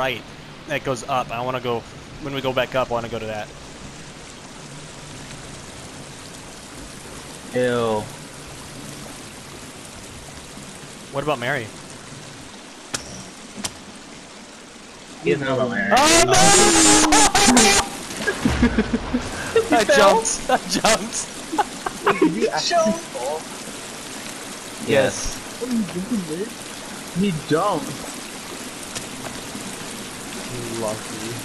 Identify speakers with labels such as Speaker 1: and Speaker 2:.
Speaker 1: right. That goes up. I want to go. When we go back up, I want to go to that.
Speaker 2: Ew.
Speaker 1: What about Mary?
Speaker 2: You know Larry.
Speaker 1: Oh no! I jumped. I jumped.
Speaker 3: Did you actually fall?
Speaker 2: Yes.
Speaker 3: What are you doing, dude? He jumped. Lucky.